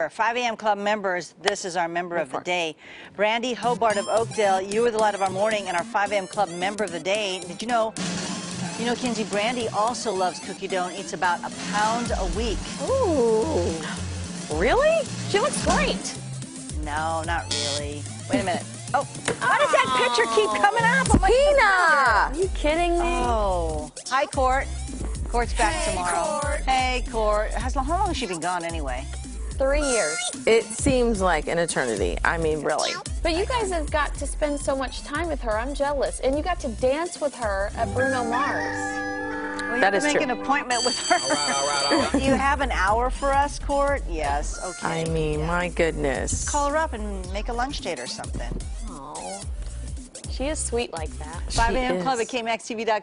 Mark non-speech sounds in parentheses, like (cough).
Our 5 a.m. club members, this is our member of the day. Brandi Hobart of Oakdale, you were the light of our morning and our 5 a.m. club member of the day. Did you know, you know, Kinsey, Brandi also loves cookie dough and eats about a pound a week. Ooh. Really? She looks great. No, not really. Wait a minute. (laughs) Oh, why does that picture keep coming up? on my Tina! Are you kidding me? Oh, hi, Court. Court's back Hey, tomorrow. Court. Hey, Court. Has, how long has she been gone anyway? Three years. It seems like an eternity. I mean, really. But you guys have got to spend so much time with her. I'm jealous. And you got to dance with her at Bruno Mars. Well, you That have is to make true. an appointment with her. Do (laughs) you have an hour for us, Court? Yes. Okay. I mean, my goodness. Call her up and make a lunch date or something. Oh. She is sweet like that. 5 a.m. Club at KMAXTV.com.